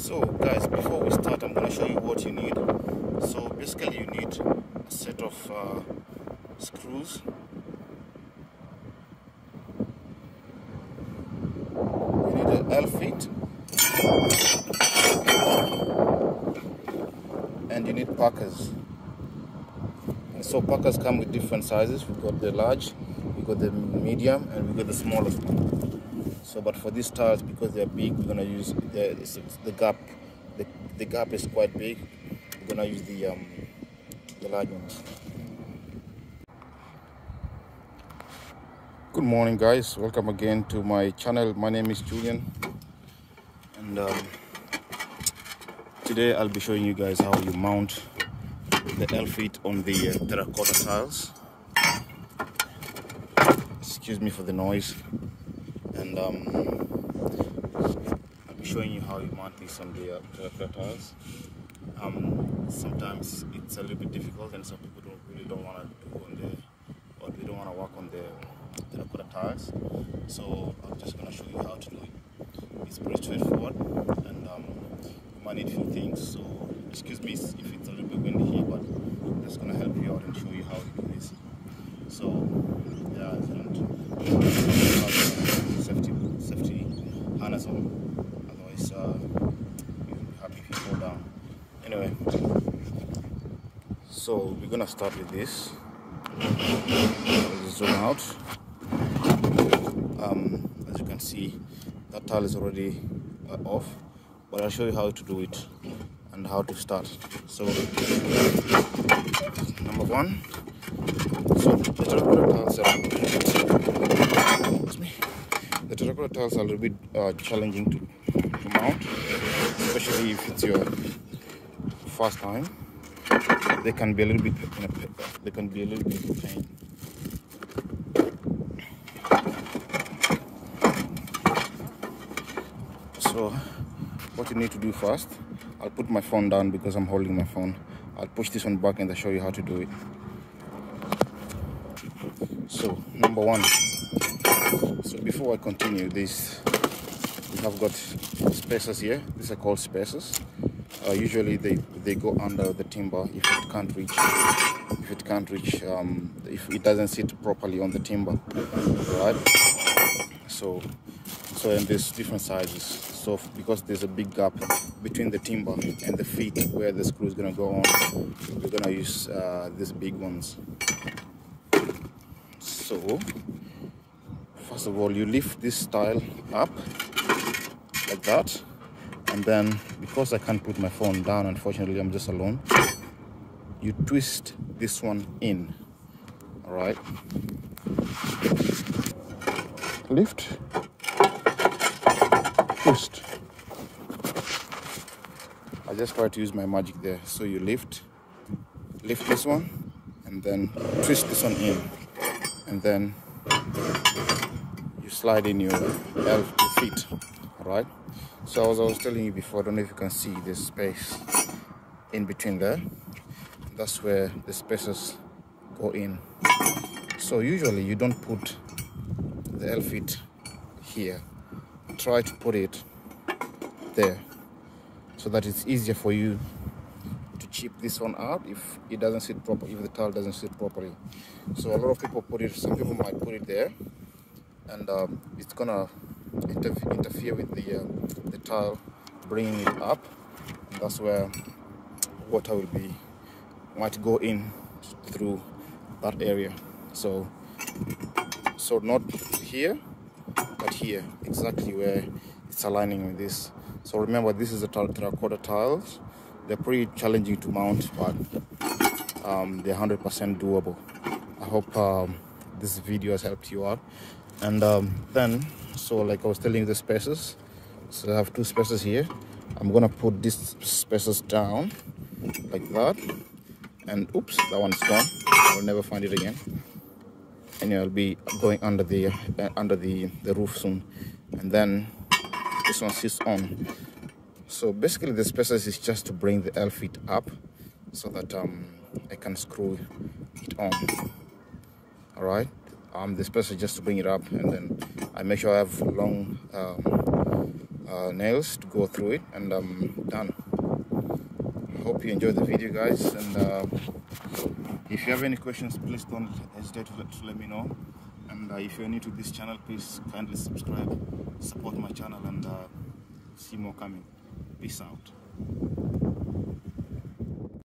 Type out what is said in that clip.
so guys before we start i'm going to show you what you need. So basically you need a set of uh, screws. You need an L fit. And you need packers. And so packers come with different sizes. We've got the large we've got the medium and we've got the smallest so but for these tiles because they're big we're gonna use the, the gap the, the gap is quite big. We're gonna use the um, the large ones good morning guys. Welcome again to my channel. My name is Julian. And um, today I'll be showing you guys how you mount the L feet on the uh, terracotta tiles. Excuse me for the noise and um, I'll be showing you how you mount these on the uh, terracotta tiles. Um, sometimes it's a little bit difficult and some people don't really don't want to do on the or they don't want to work on the terracotta tiles. So I'm just going to show you how to do it. It's pretty straightforward and um, you might need a few things. So excuse me if it's a little bit windy here, but I'm just going to help you out and show you how to do this. So yeah, and safety safety harness on. Otherwise, uh, you'll be happy if you fall down. Anyway, so we're gonna start with this. zoom out. Um, as you can see, that tile is already uh, off, but I'll show you how to do it and how to start. So, number one, so the terracotta tiles are. The tiles are a little bit uh, challenging to, to mount, especially if it's your first time. They can be a little bit they can be a little bit of pain. So what you need to do first, I'll put my phone down because I'm holding my phone. I'll push this one back and I'll show you how to do it. So number one, so before I continue this, we have got spacers here. These are called spacers. Uh, usually they, they go under the timber if it can't reach if it can't reach um, if it doesn't sit properly on the timber, right? So so and there's different sizes. So because there's a big gap between the timber and the feet where the screw is gonna go on, we're gonna use uh, these big ones. So first of all, you lift this tile up like that, and then because I can't put my phone down, unfortunately, I'm just alone. You twist this one in. All right. Lift twist. I just try to use my magic there. So you lift, lift this one, and then twist this one in, and then you slide in your L feet. All right. So as I was telling you before, I don't know if you can see this space in between there. That's where the spaces go in. So usually you don't put the L feet here try to put it there so that it's easier for you to chip this one out if it doesn't sit proper if the tile doesn't sit properly so a lot of people put it some people might put it there and um, it's gonna inter interfere with the uh, the tile bringing it up. And that's where water will be might go in through that area. So so not here but here exactly where it's aligning with this. So remember this is the terracotta tiles. They're pretty challenging to mount but um, they're 100% doable. I hope um, this video has helped you out and um, then so like I was telling you the spaces so I have two spaces here. I'm gonna put these spaces down like that. And oops that one's gone. I'll never find it again. And I'll be going under the uh, under the the roof soon. And then this one sits on. So basically the spacers is just to bring the L feet up so that um, I can screw it on. All right um, the spacer just to bring it up and then I make sure I have long um, uh, nails to go through it and I'm done. Hope you enjoyed the video guys and uh, if you have any questions please don't hesitate to let, to let me know. And uh, if you're new to this channel please kindly subscribe support my channel and uh, see more coming. Peace out